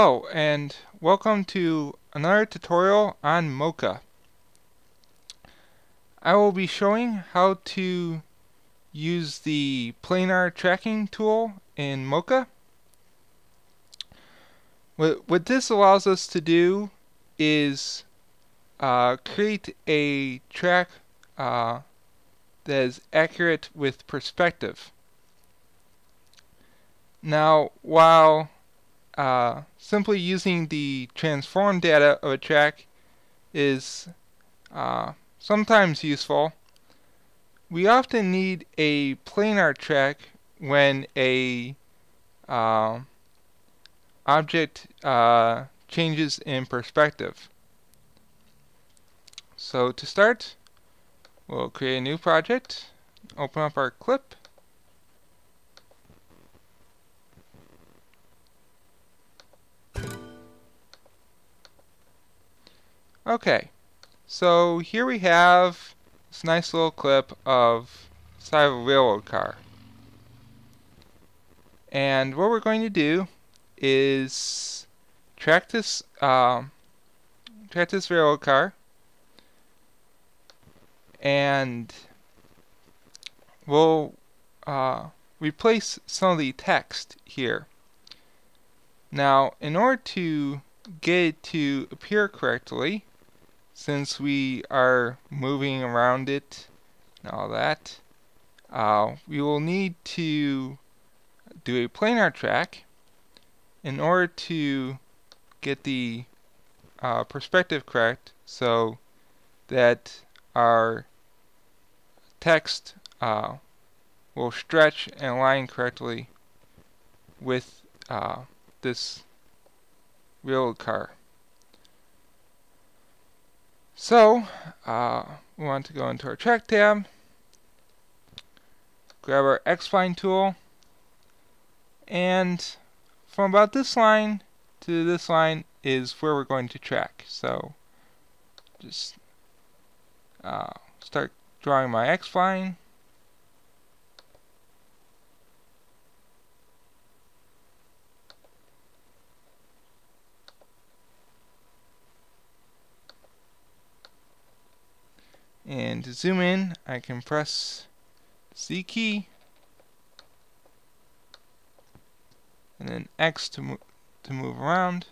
Hello and welcome to another tutorial on Mocha. I will be showing how to use the planar tracking tool in Mocha. What, what this allows us to do is uh, create a track uh, that is accurate with perspective. Now, while uh, simply using the transform data of a track is uh, sometimes useful, we often need a planar track when a uh, object uh, changes in perspective. So to start, we'll create a new project, open up our clip, Okay, so here we have this nice little clip of side of a railroad car. And what we're going to do is track this um, track this railroad car and we'll uh, replace some of the text here. Now, in order to get it to appear correctly, since we are moving around it and all that, uh, we will need to do a planar track in order to get the uh, perspective correct so that our text uh, will stretch and align correctly with uh, this real car. So, uh, we want to go into our track tab, grab our X-Spline tool, and from about this line to this line is where we're going to track. So, just uh, start drawing my X-Spline. And to zoom in, I can press Z key and then X to, mo to move around.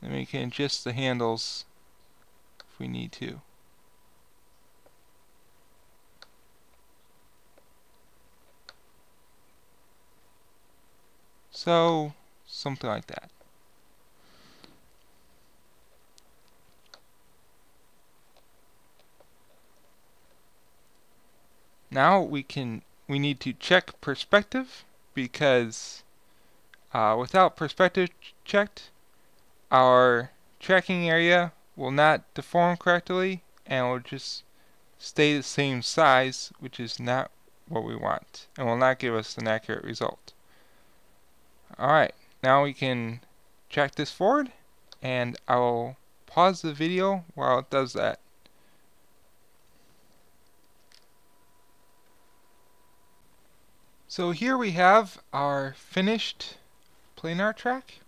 Then we can adjust the handles if we need to. So, something like that. Now we can we need to check perspective because uh, without perspective ch checked our tracking area will not deform correctly and will just stay the same size which is not what we want and will not give us an accurate result. Alright, now we can track this forward and I will pause the video while it does that. So here we have our finished planar track.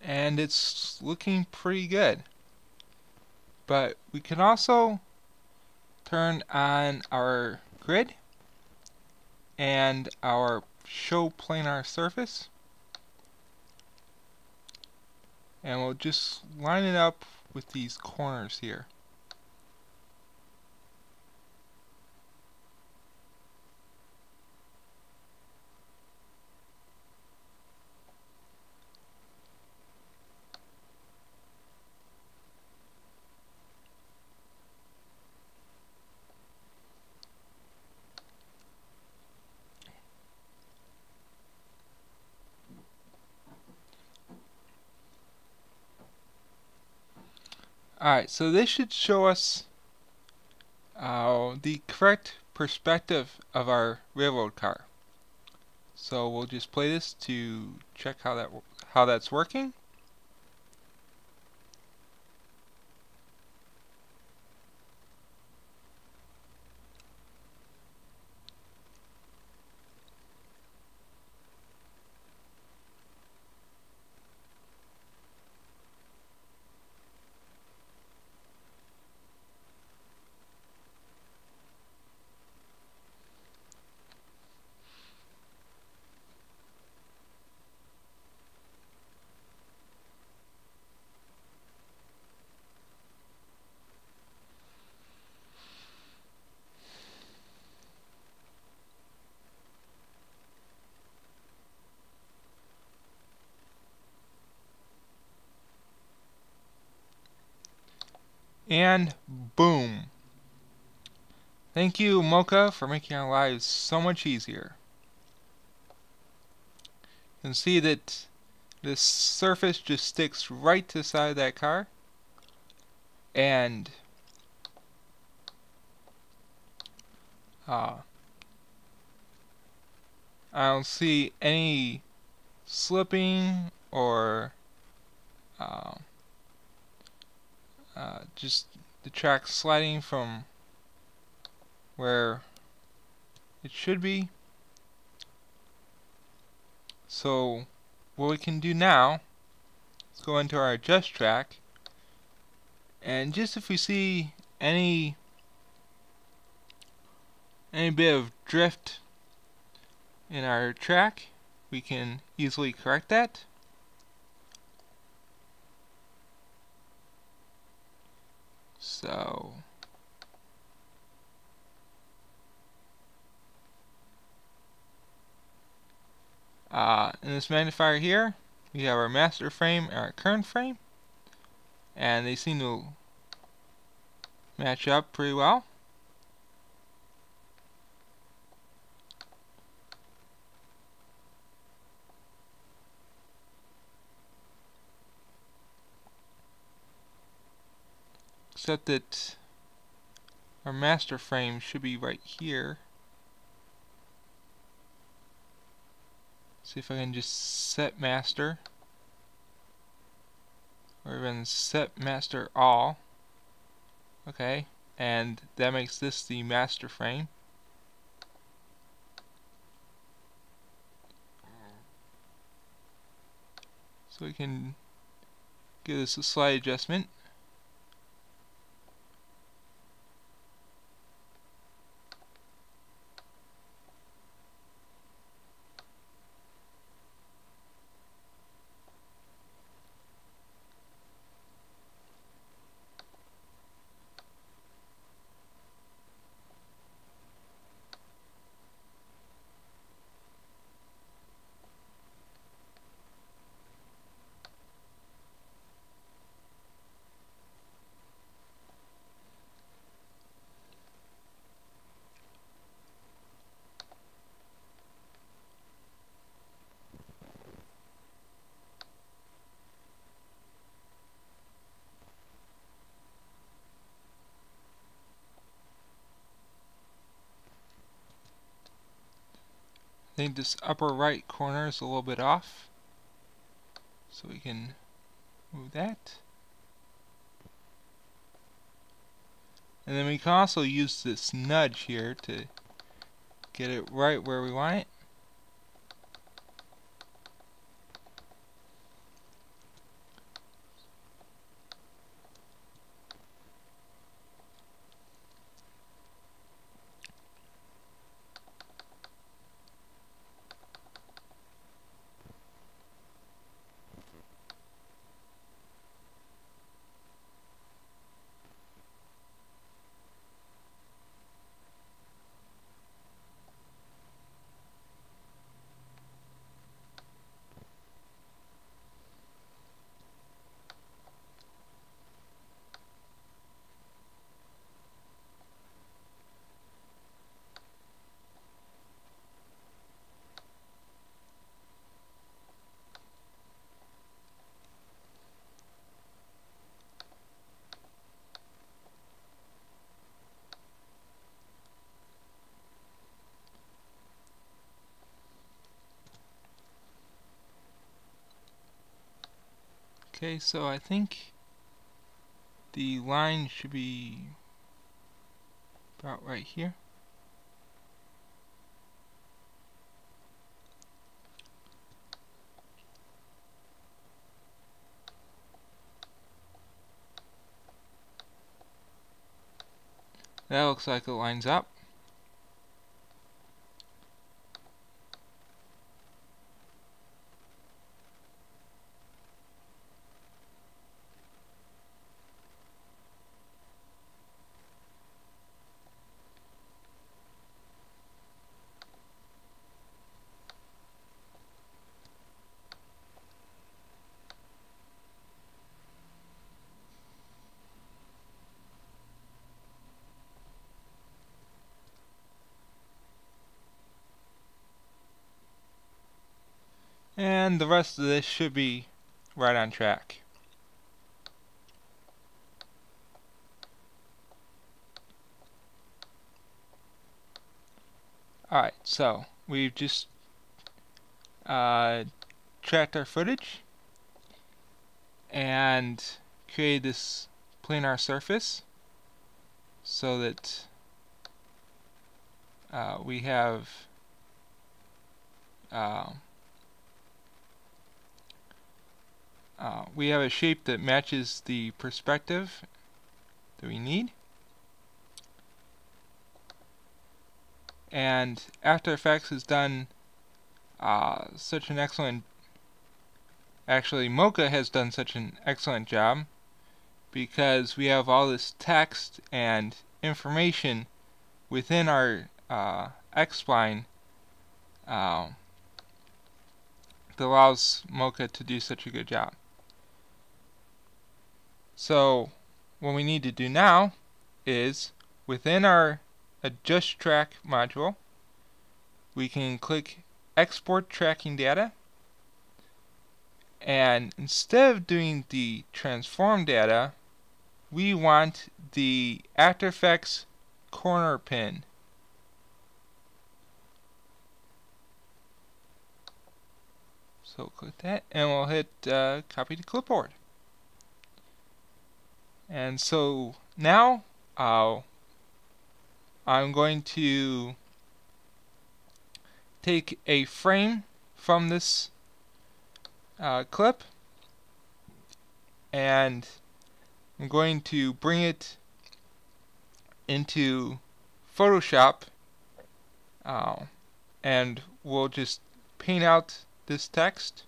And it's looking pretty good. But we can also turn on our grid and our show planar surface and we'll just line it up with these corners here. Alright, so this should show us uh, the correct perspective of our railroad car. So we'll just play this to check how that how that's working. And boom. Thank you, Mocha, for making our lives so much easier. You can see that this surface just sticks right to the side of that car. And uh, I don't see any slipping or uh, uh, just the track sliding from where it should be. So what we can do now is go into our adjust track and just if we see any any bit of drift in our track we can easily correct that so Uh, in this magnifier here, we have our master frame and our current frame. And they seem to match up pretty well. Except that our master frame should be right here. See if I can just set master or even set master all. Okay, and that makes this the master frame. So we can give this a slight adjustment. I think this upper right corner is a little bit off. So we can move that. And then we can also use this nudge here to get it right where we want it. Okay, so I think the line should be about right here. That looks like it lines up. And the rest of this should be right on track. Alright, so we've just uh, tracked our footage and created this planar surface so that uh, we have uh, uh, we have a shape that matches the perspective that we need and After Effects has done uh, such an excellent actually Mocha has done such an excellent job because we have all this text and information within our uh, X-spline uh, that allows Mocha to do such a good job. So what we need to do now is within our adjust track module, we can click export tracking data. And instead of doing the transform data we want the After Effects corner pin. So click that and we'll hit uh, copy to clipboard and so now uh, I'm going to take a frame from this uh, clip and I'm going to bring it into Photoshop uh, and we'll just paint out this text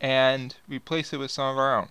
and replace it with some of our own.